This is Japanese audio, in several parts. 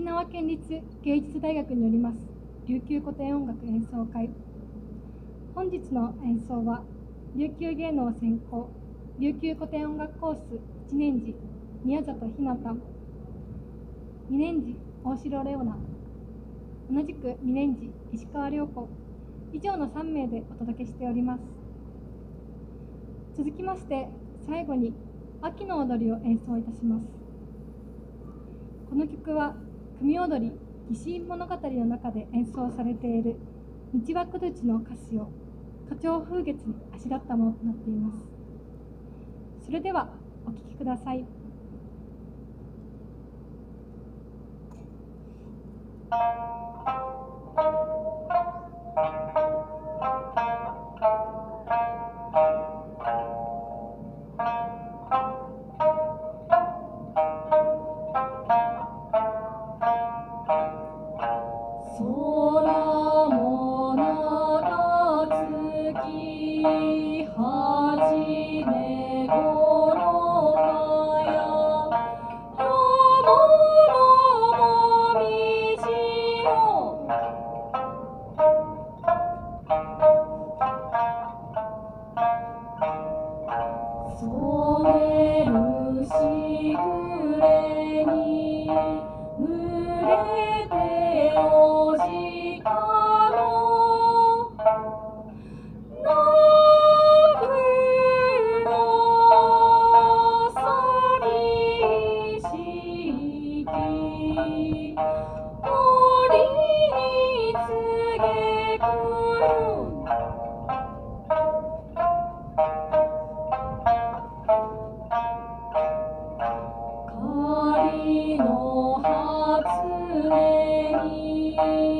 沖縄県立芸術大学によります琉球古典音楽演奏会。本日の演奏は琉球芸能専攻琉球古典音楽コース1年次宮里ひなた2年次大城レオナ同じく2年次石川涼子。以上の3名でお届けしております。続きまして最後に秋の踊りを演奏いたします。この曲は組踊り「疑心物語」の中で演奏されている「道はくるち」の歌詞を花鳥風月にあしらったものとなっています。それではお聴きください。Oh. の初音に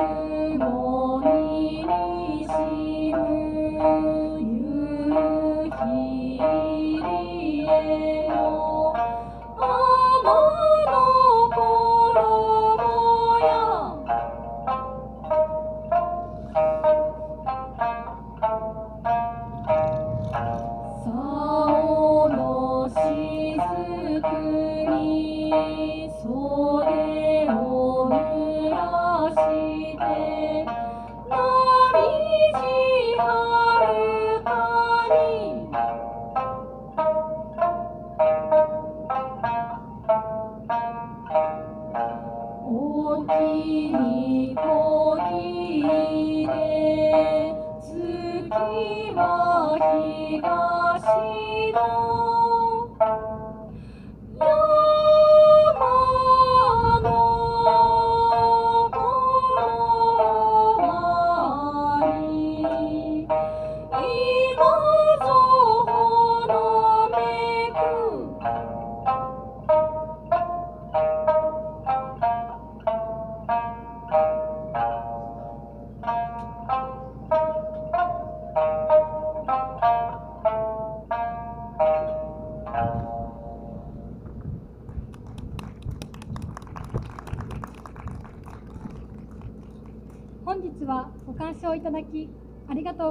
ふく月は東の本日はご鑑賞いただきありがとうございました。